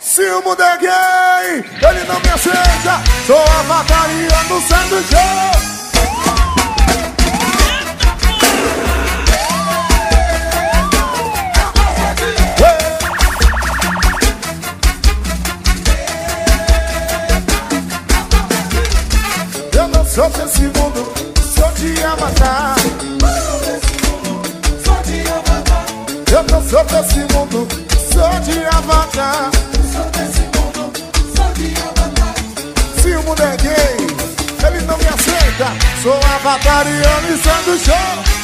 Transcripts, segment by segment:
Se o mundo é gay, ele não me aceita. Sou a bateria do sanduíche. Sou desse mundo, sou de Avatar. Eu não sou desse mundo, sou de Avatar. Se o mundo é gay, ele não me aceita. Sou avatariano e sanduíche.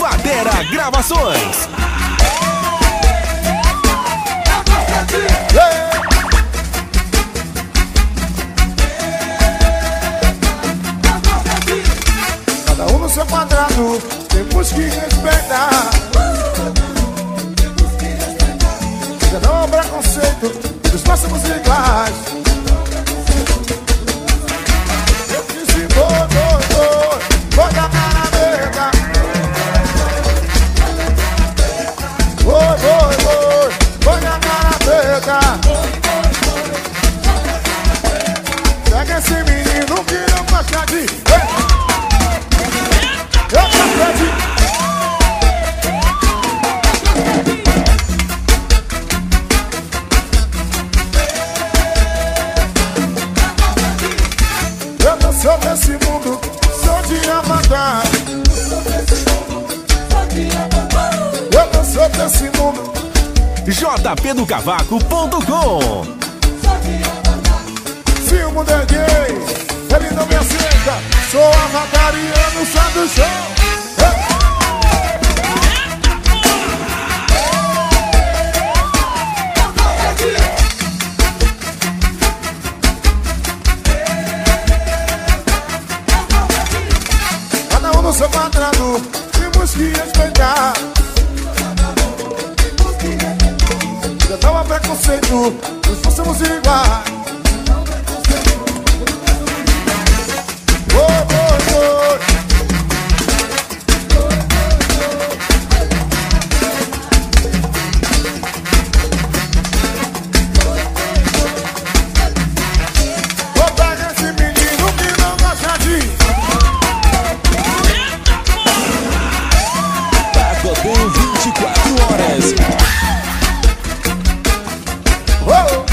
Madeira Gravações. Cada um no seu quadrado, temos que preconceito, sou desse mundo, sou de Avatar. Eu não sou desse mundo, jpdocavaco.com se o mundo é gay, No seu quadrado, temos que respeitar. Já não há preconceito, nós somos iguais. Whoa.